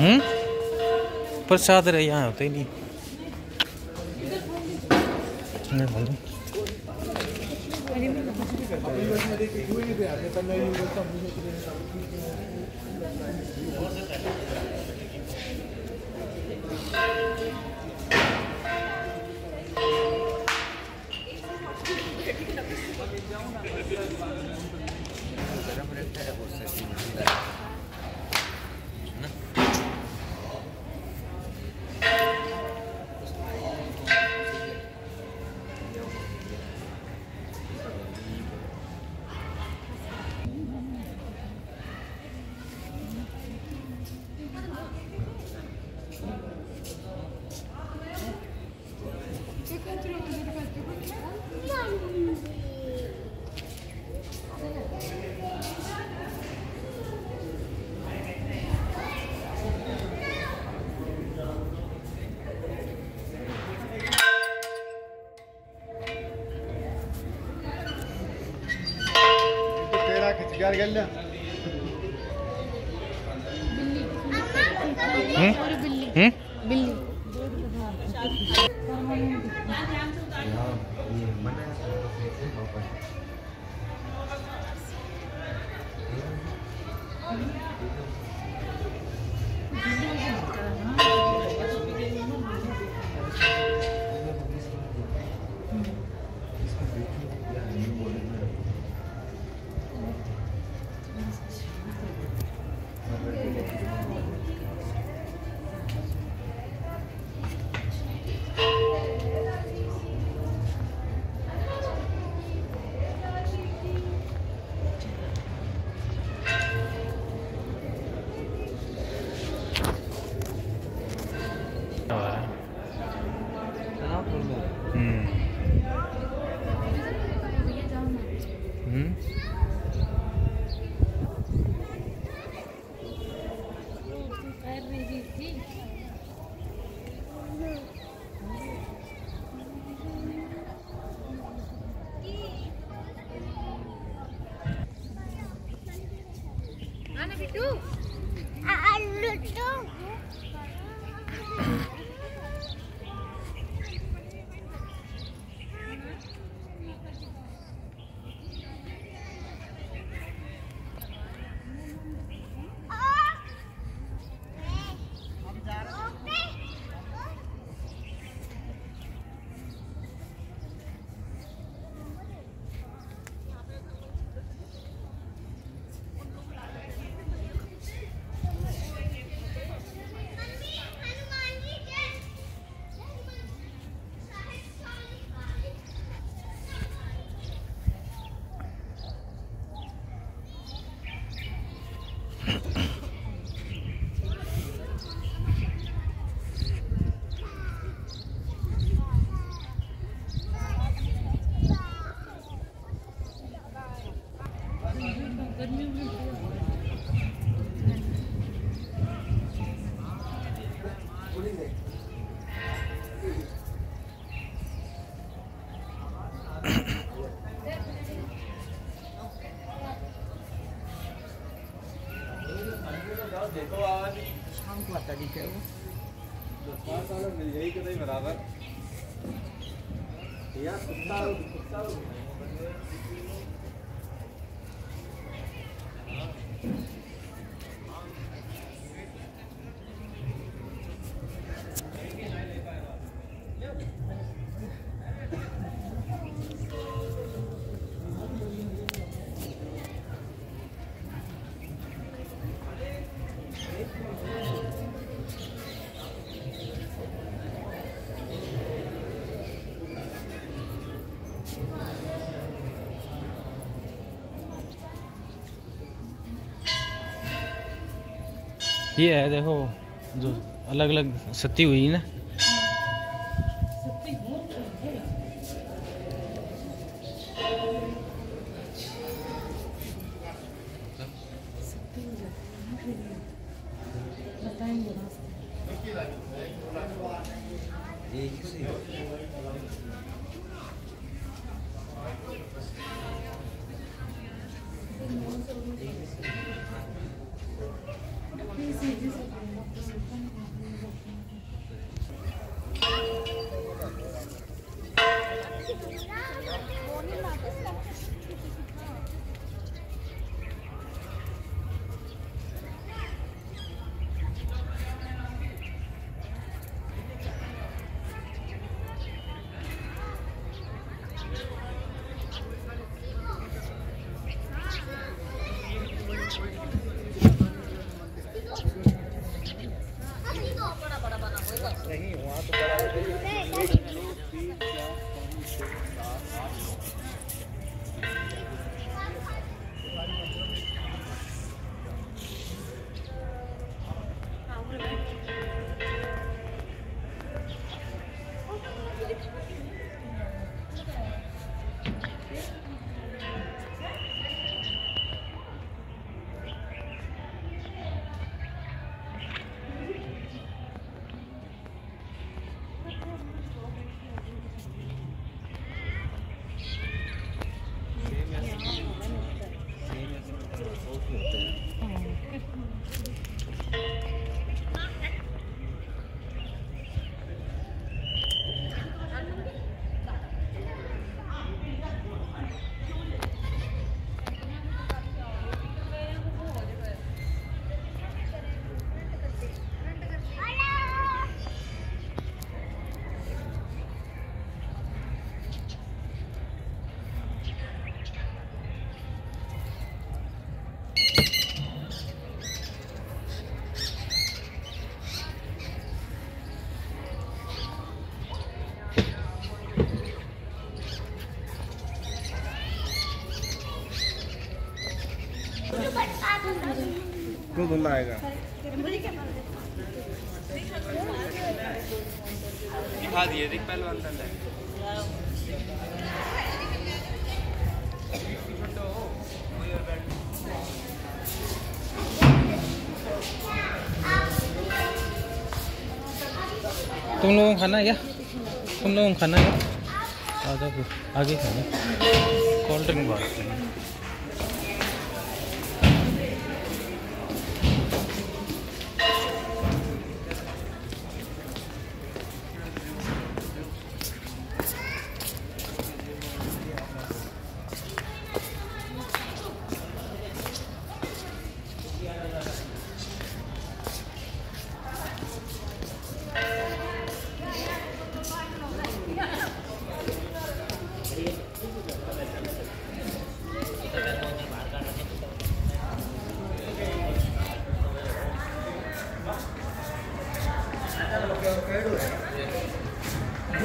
हम्म? प्रसाद रहे यहाँ होते ही नहीं। नहीं बोलो तेरा खिंच बिल्ली। हम्म? हम्म? बिल्ली। बराबर? यार कुत्ता कुत्ता ये है देखो जो अलग अलग सती हुई ना। बताएँगे रास्ते नहीं वहाँ तो आएगा। दिखा दिए देख पहलवान तुम लोगों को खाना है क्या? तुम लोगों को खाना है क्या? आ जाओ आगे खाना। कोल्ड ड्रिंक बात करें।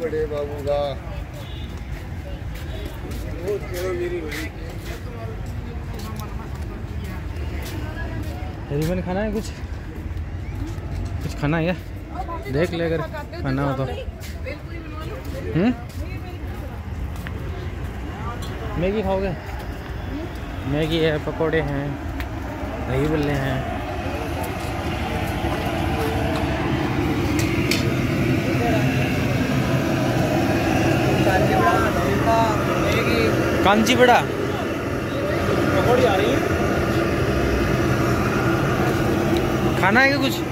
बड़े बाबू का रिबन खाना है कुछ? कुछ खाना है क्या? देख ले अगर खाना हो तो। हम्म? मैगी खाओगे? मैगी है, पकोड़े हैं, दही बल्ले हैं। कांची बड़ा खाना है क्या कुछ?